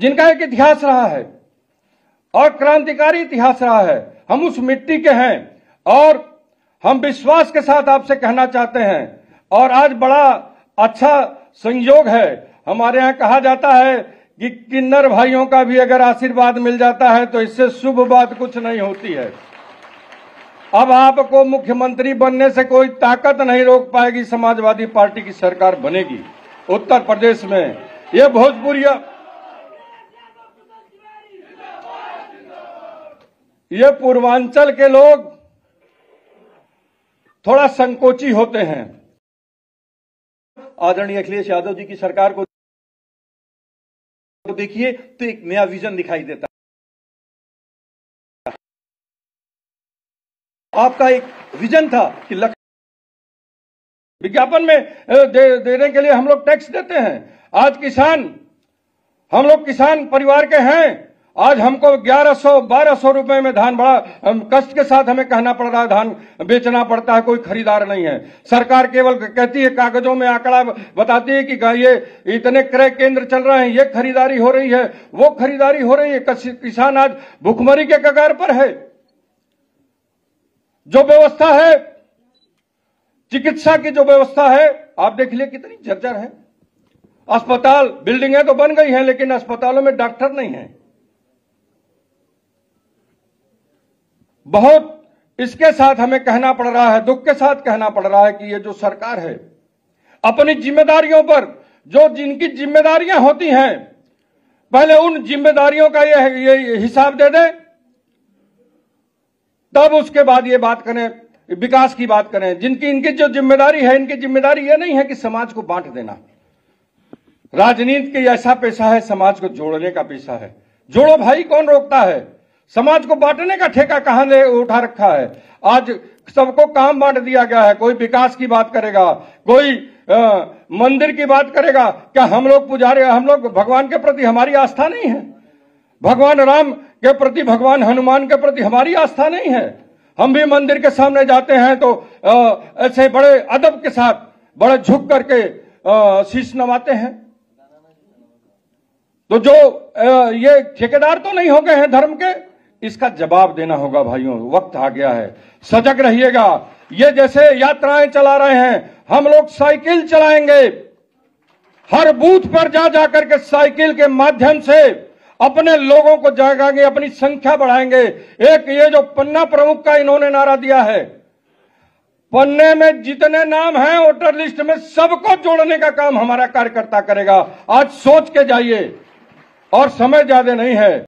जिनका एक इतिहास रहा है, और क्रांतिकारी इतिहास रहा है, हम उस मिट्टी के हैं, और हम विश्वास के साथ आपसे कहना चाहते हैं, और आज बड़ा अच्छा संयोग है। हमारे यहाँ कहा जाता है कि किन्नर भाइयों का भी अगर आशीर्वाद मिल जाता है तो इससे शुभ बात कुछ नहीं होती है। अब आपको मुख्यमंत्री बनने से कोई ताकत नहीं रोक पाएगी, समाजवादी पार्टी की सरकार बनेगी, उत्तर प्रदेश में। ये भोजपुरिया ये पूर्वांचल के लोग थोड़ा संकोची होते हैं। आदरणीय अखिलेश यादव जी की सरकार को देखिए तो एक नया विजन दिखाई देता है। आपका एक विजन था कि लख विज्ञापन में दे, देने के लिए हम लोग टैक्स देते हैं। आज किसान हम लोग किसान परिवार के हैं। आज हमको 1100 1200 रुपए में धान बड़ा कष्ट के साथ हमें कहना पड़ रहा है, धान बेचना पड़ता है, कोई खरीदार नहीं है। सरकार केवल कहती है, कागजों में आंकड़ा बताती है कि ये इतने क्रय केंद्र चल रहे हैं, ये खरीदारी हो रही है, वो खरीदारी हो रही है किसान आज भुखमरी के कगार पर है। जो व्यवस्था है, चिकित्सा की जो व्यवस्था है, आप देख लिए कितनी जर्जर है। अस्पताल, बिल्डिंगें तो बन गई हैं, लेकिन अस्पतालों में डॉक्टर नहीं है। बहुत इसके साथ हमें कहना पड़ रहा है दुख के साथ कहना पड़ रहा है कि ये जो सरकार है अपनी जिम्मेदारियों पर जो जिनकी जिम्मेदारियाँ होती हैं पहले उन जिम्मेदारियों का ये, ये हिसाब दे दे तब उसके बाद ये बात करें विकास की बात करें। जिनकी इनकी जो ज़िम्मेदारी है इनकी ज़िम्मेदारी ये नहीं है कि समाज को बांट देना। राजनीति के ऐसा पेशा है समाज को जोड़ने का पेशा है। जोड़ो भाई कौन रोकता है? समाज को बांटने का ठेका कहाँ ले उठा रखा है? आज सबको काम बांट दिया गया है कोई विकास की बात करेगा कोई अ, मंदिर की बात करेगा क्या हम लोग पुजारी हम लोग भगवान के प्रति हमारी आस्था नहीं है? भगवान राम के प्रति भगवान हनुमान के प्रति हमारी आस्था नहीं है? हम भी मंदिर के सामने जाते हैं तो अ, ऐसे बड़े अदब के साथ बड़े झुक करके शीश नवाते हैं। तो जो अ, ये ठेकेदार तो नहीं हो गए हैं धर्म के इसका जवाब देना होगा, भाइयों। वक्त आ गया है। सजग रहिएगा। ये जैसे यात्राएँ चला रहे हैं, हम लोग साइकिल चलाएँगे। हर बूथ पर जा जा करके साइकिल के माध्यम से अपने लोगों को जागाएँगे, अपनी संख्या बढ़ाएँगे। एक ये जो पन्ना प्रमुख का इन्होंने नारा दिया है, पन्ने में जितने नाम हैं, वोटर लिस्ट में सबको जोड़ने का काम हमारा कार्यकर्ता करेगा। आज सोच के जाइए, और समय ज़्यादा नहीं है।